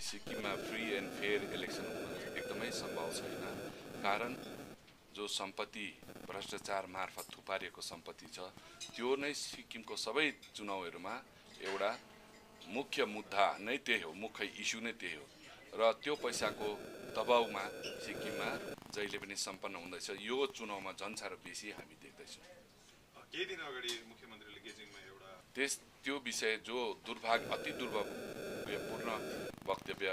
सिक्किममा free and fair election हुन एकदमै सम्भव छैन। कारण जो सम्पत्ति भ्रष्टाचार मार्फत थुपारिएको सम्पत्ति छ त्यो नै सिक्किमको सबै चुनावहरूमा एउटा मुख्य मुद्दा नै त्यही हो मुख्य इस्यु नै त्यही हो। र त्यो पैसाको दबाउमा सिक्किममा जहिले पनि सम्पन्न हुँदैछ। यो चुनावमा झन् साह्रो बेसी हामी देख्दैछौँ। केही दिन अगाडि मुख्यमन्त्रीले गेजिङमा एउटा त्यस त्यो विषय जो दुर्भाग्य अति दुर्भाग्यपूर्ण वक्तव्य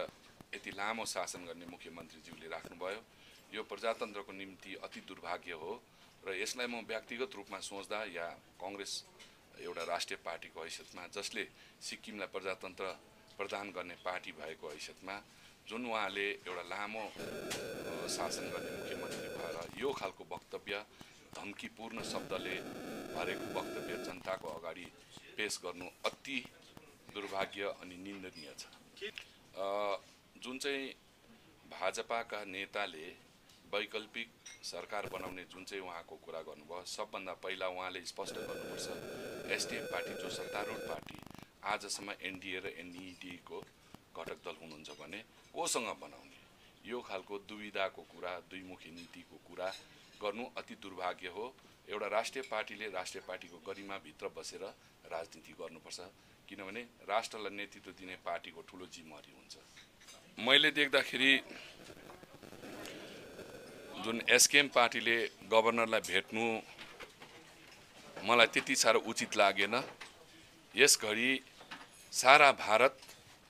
यति लामो शासन गर्ने मुख्यमन्त्रीज्यूले राख्नुभयो। यो प्रजातन्त्रको निम्ति अति दुर्भाग्य हो र यसलाई म व्यक्तिगत रूपमा सोच्दा या कङ्ग्रेस एउटा राष्ट्रिय पार्टीको हैसियतमा जसले सिक्किमलाई प्रजातन्त्र प्रदान गर्ने पार्टी भएको हैसियतमा जुन उहाँले एउटा लामो शासन गर्ने मुख्यमन्त्री भएर यो खालको वक्तव्य धम्कीपूर्ण शब्दले भरेको वक्तव्य जनताको अगाडि पेस गर्नु अति दुर्भाग्य अनि निन्दनीय छ। जुन चाहिँ भाजपाका नेताले वैकल्पिक सरकार बनाउने जुन चाहिँ उहाँको कुरा गर्नुभयो सबभन्दा पहिला उहाँले स्पष्ट गर्नुपर्छ एसडिएफ पार्टी जो सत्तारूढ पार्टी आजसम्म एनडिए र एनइडीको घटक दल हुनुहुन्छ भने कोसँग बनाउने? यो खालको दुविधाको कुरा दुईमुखी नीतिको कुरा गर्नु अति दुर्भाग्य हो। एउटा राष्ट्रिय पार्टीले राष्ट्रिय पार्टीको गरिमाभित्र बसेर राजनीति गर्नुपर्छ। किनभने राष्ट्रलाई नेतृत्व दिने पार्टीको ठुलो जिम्मेवारी हुन्छ। मैले देख्दाखेरि जुन एसकेएम पार्टीले गभर्नरलाई भेट्नु मलाई त्यति साह्रो उचित लागेन। यसघरि सारा भारत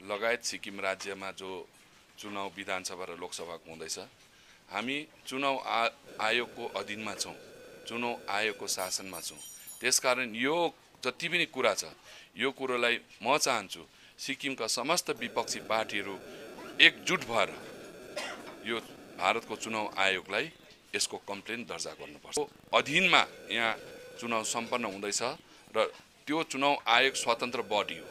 लगायत सिक्किम राज्यमा जो चुनाव विधानसभा र लोकसभाको हुँदैछ हामी चुनाव आ आयोगको अधीनमा छौँ। चुनाव आयोगको शासनमा छौँ। त्यसकारण यो जति पनि कुरा छ यो कुरोलाई म चाहन्छु सिक्किमका समस्त विपक्षी पार्टीहरू एकजुट भएर यो भारतको चुनाव आयोगलाई यसको कम्प्लेन दर्ता गर्नुपर्छ। अधीनमा यहाँ चुनाव सम्पन्न हुँदैछ र त्यो चुनाव आयोग स्वतन्त्र बडी हो।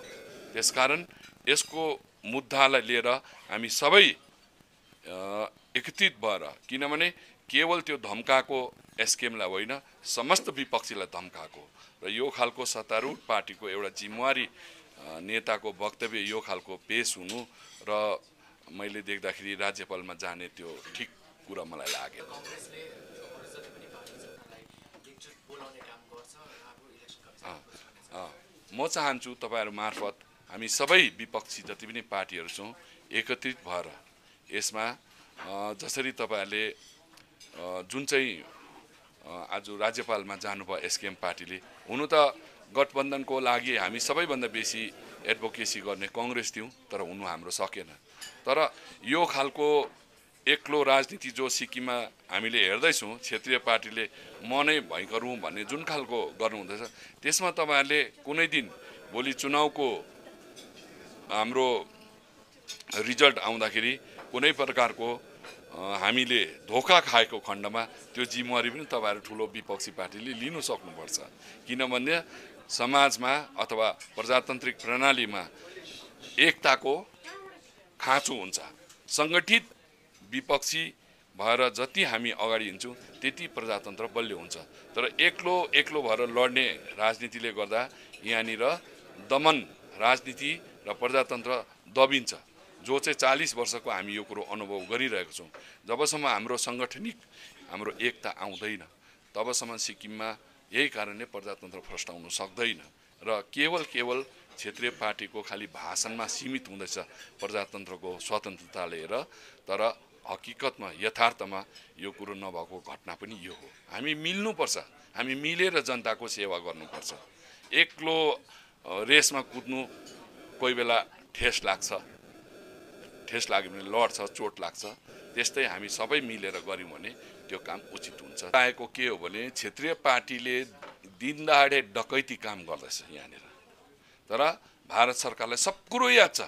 त्यसकारण यसको मुद्दालाई लिएर हामी सबै एकत्रित भएर किनभने केवल त्यो धम्काएको एसकेएमलाई होइन समस्त विपक्षीलाई धम्काएको र यो खालको सत्तारूढ पार्टीको एउटा जिम्मेवारी नेताको वक्तव्य यो खालको पेस हुनु र मैले देख्दाखेरि राज्यपालमा जाने त्यो ठिक कुरा मलाई लागेन। म चाहन्छु तपाईँहरू मार्फत हामी सबै विपक्षी जति पनि पार्टीहरू छौँ एकत्रित भएर यसमा जसरी तपाईँहरूले जुन चाहिँ आज राज्यपालमा जानुभयो एसकेएम पार्टीले हुनु त गठबन्धनको लागि हामी सबैभन्दा बेसी एडभोकेसी गर्ने कङ्ग्रेस थियौँ तर हुनु हाम्रो सकेन। तर यो खालको एक्लो राजनीति जो सिक्किममा हामीले हेर्दैछौँ क्षेत्रीय पार्टीले म नै भइ गरौँ भन्ने जुन खालको गर्नुहुँदैछ त्यसमा तपाईँहरूले कुनै दिन भोलि चुनावको हाम्रो रिजल्ट आउँदाखेरि कुनै प्रकारको हामीले धोका खाएको खण्डमा त्यो जिम्मेवारी पनि तपाईँहरू ठुलो विपक्षी पार्टीले लिनु सक्नुपर्छ। किनभने समाजमा अथवा प्रजातान्त्रिक प्रणालीमा एकताको खाँचो हुन्छ। सङ्गठित विपक्षी भएर जति हामी अगाडि हिँड्छौँ त्यति प्रजातन्त्र बलियो हुन्छ। तर एक्लो एक्लो भएर लड्ने राजनीतिले गर्दा यहाँनिर दमन राजनीति र प्रजातन्त्र दबिन्छ। जो चाहिँ चालिस वर्षको हामी यो कुरो अनुभव गरिरहेको छौँ जबसम्म हाम्रो सङ्गठनिक हाम्रो एकता आउँदैन तबसम्म सिक्किममा यही कारणले प्रजातन्त्र फस्टाउन सक्दैन र केवल केवल क्षेत्रीय पार्टीको खालि भाषणमा सीमित हुँदैछ प्रजातन्त्रको स्वतन्त्रता लिएर तर हकिकतमा यथार्थमा यो कुरो नभएको घटना पनि यो हो। हामी मिल्नुपर्छ हामी मिलेर जनताको सेवा गर्नुपर्छ। एक्लो रेसमा कुद्नु कोही बेला ठेस लाग्छ। ठेस लाग्यो भने लड्छ चोट लाग्छ त्यस्तै हामी सबै मिलेर गऱ्यौँ भने त्यो काम उचित हुन्छ। चाहेको के हो भने क्षेत्रीय पार्टीले दिनदहाडे डकैती काम गर्दैछ यहाँनिर। तर भारत सरकारलाई सब कुरो याद छ।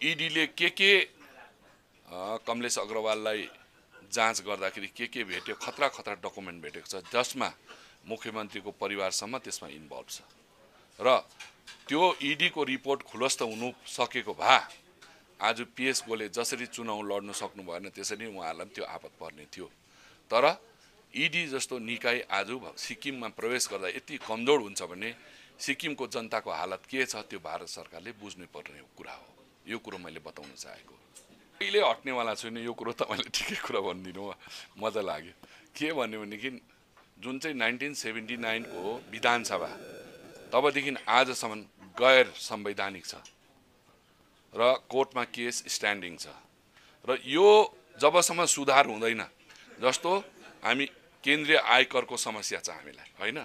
इडीले के के कमलेश अग्रवाललाई जाँच गर्दाखेरि के के भेट्यो खतरा खतरा डकुमेन्ट भेटेको छ जसमा मुख्यमन्त्रीको परिवारसम्म त्यसमा इन्भल्भ छ। र त्यो इडीको रिपोर्ट खुलस्त हुनु सकेको भए आज पिएस गोले जसरी चुनाव लड्न सक्नु भएन त्यसरी उहाँहरूलाई पनि त्यो आपत पर्ने थियो। तर इडी जस्तो निकाय आज सिक्किममा प्रवेश गर्दा यति कमजोर हुन्छ भने सिक्किमको जनताको हालत के छ त्यो भारत सरकारले बुझ्नै पर्ने कुरा हो। यो कुरो मैले बताउन चाहेको। कहिले हट्नेवाला छैन यो कुरो तपाईँले ठिकै कुरा भनिदिनु मजा लाग्यो। के भन्यो भनेदेखि जुन चाहिँ नाइन्टिन सेभेन्टी नाइनको विधानसभा तबदेखि आजसम्म गैर संवैधानिक छ। र कोर्टमा केस स्ट्यान्डिङ छ। र यो जबसम्म सुधार हुँदैन जस्तो हामी केन्द्रीय आयकरको समस्या छ हामीलाई होइन?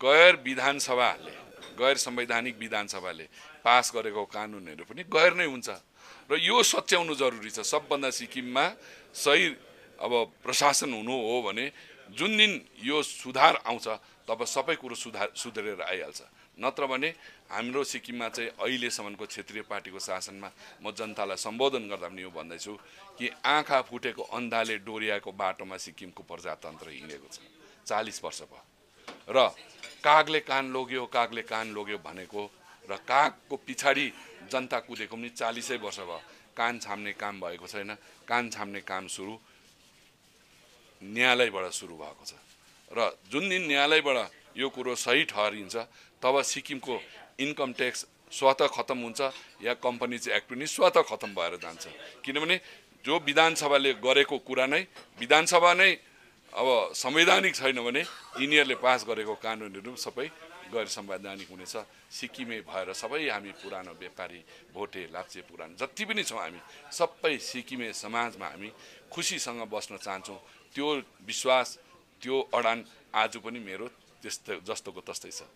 गैर विधानसभाले गैर संवैधानिक विधानसभाले पास गरेको कानुनहरू पनि गैर नै हुन्छ। र यो सच्याउनु जरुरी छ सबभन्दा सिक्किममा सही अब प्रशासन हुनु हो भने जुन दिन यो सुधार आउँछ तब सबै कुरो सुधार सुध्रेर आइहाल्छ। नत्र भने हाम्रो सिक्किममा चाहिँ अहिलेसम्मको क्षेत्रीय पार्टीको शासनमा म जनतालाई सम्बोधन गर्दा पनि यो भन्दैछु कि आँखा फुटेको अन्धाले डोरियाको बाटोमा सिक्किमको प्रजातन्त्र हिँडेको छ। चालिस वर्ष भयो। र कागले कान लोग्यो कागले कान लोग्यो भनेको र कागको पछाडि जनता कुदेको पनि चालिसै वर्ष भयो। कान छाम्ने काम भएको छैन। कान छाम्ने काम सुरु न्यायालयबाट सुरु भएको छ। र जुन दिन न्यायालयबाट यो कुरो सही ठहरिन्छ तब सिक्किमको इन्कम ट्याक्स स्वत खत्तम हुन्छ या कम्पनीज एक्ट पनि स्वत खत्तम भएर जान्छ। किनभने जो विधानसभाले गरेको कुरा नै विधानसभा नै अब संवैधानिक छैन भने यिनीहरूले पास गरेको कानुनहरू सबै गैर संवैधानिक हुनेछ। सिक्किमे भएर सबै हामी पुरानो व्यापारी भोटे लाप्चे पुरानो जति पनि छौँ हामी सबै सिक्किमे समाजमा हामी खुसीसँग बस्न चाहन्छौँ। त्यो विश्वास त्यो अडान आज पनि मेरो त्यस्तो जस्तोको तस्तै छ।